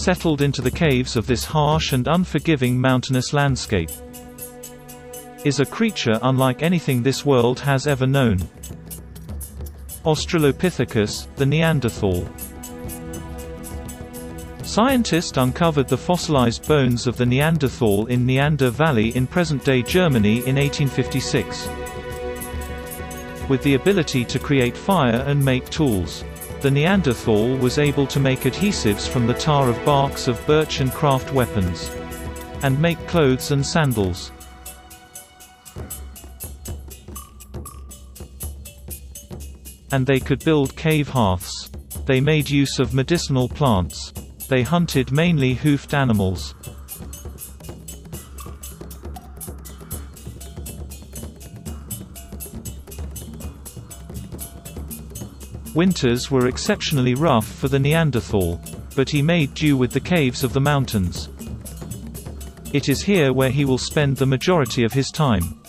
settled into the caves of this harsh and unforgiving mountainous landscape. Is a creature unlike anything this world has ever known. Australopithecus, the Neanderthal. Scientists uncovered the fossilized bones of the Neanderthal in Neander Valley in present-day Germany in 1856. With the ability to create fire and make tools. The Neanderthal was able to make adhesives from the tar of barks of birch and craft weapons. And make clothes and sandals. And they could build cave hearths. They made use of medicinal plants. They hunted mainly hoofed animals. Winters were exceptionally rough for the Neanderthal. But he made do with the caves of the mountains. It is here where he will spend the majority of his time.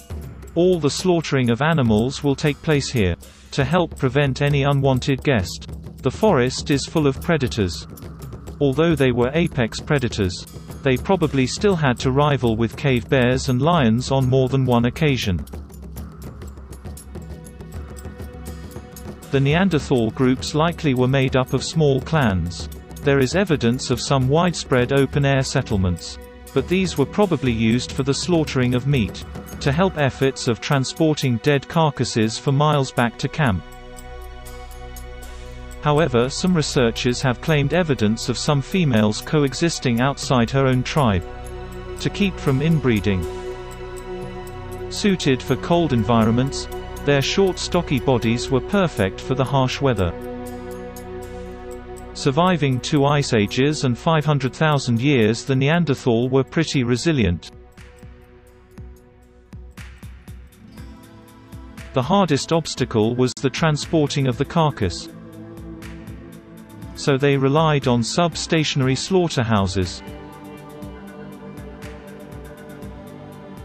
All the slaughtering of animals will take place here. To help prevent any unwanted guest. The forest is full of predators. Although they were apex predators, they probably still had to rival with cave bears and lions on more than one occasion. The Neanderthal groups likely were made up of small clans. There is evidence of some widespread open-air settlements. But these were probably used for the slaughtering of meat. To help efforts of transporting dead carcasses for miles back to camp. However some researchers have claimed evidence of some females coexisting outside her own tribe. To keep from inbreeding. Suited for cold environments, their short stocky bodies were perfect for the harsh weather. Surviving two ice ages and 500,000 years the Neanderthal were pretty resilient. The hardest obstacle was the transporting of the carcass. So they relied on sub-stationary slaughterhouses.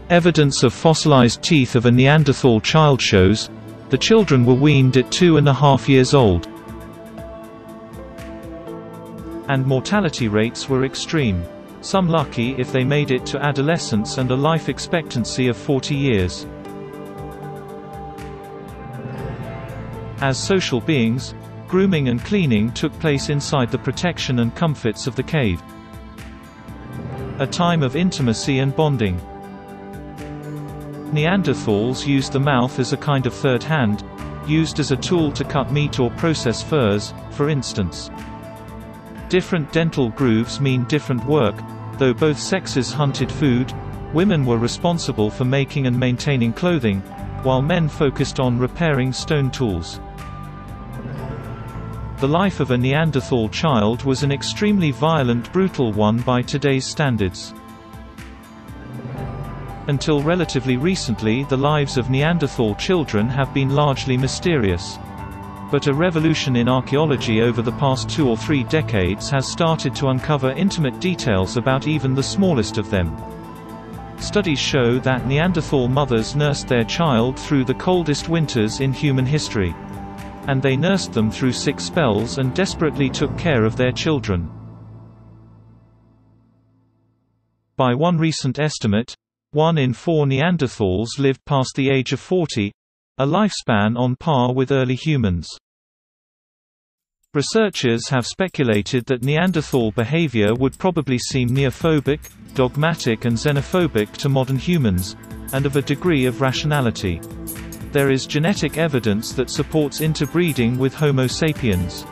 Evidence of fossilized teeth of a Neanderthal child shows, the children were weaned at two and a half years old. And mortality rates were extreme. Some lucky if they made it to adolescence and a life expectancy of 40 years. As social beings, grooming and cleaning took place inside the protection and comforts of the cave. A time of intimacy and bonding. Neanderthals used the mouth as a kind of third hand, used as a tool to cut meat or process furs, for instance. Different dental grooves mean different work, though both sexes hunted food, women were responsible for making and maintaining clothing, while men focused on repairing stone tools. The life of a Neanderthal child was an extremely violent brutal one by today's standards. Until relatively recently the lives of Neanderthal children have been largely mysterious. But a revolution in archaeology over the past two or three decades has started to uncover intimate details about even the smallest of them. Studies show that Neanderthal mothers nursed their child through the coldest winters in human history. And they nursed them through sick spells and desperately took care of their children. By one recent estimate, one in four Neanderthals lived past the age of 40, a lifespan on par with early humans. Researchers have speculated that Neanderthal behavior would probably seem neophobic, dogmatic and xenophobic to modern humans, and of a degree of rationality. There is genetic evidence that supports interbreeding with Homo sapiens.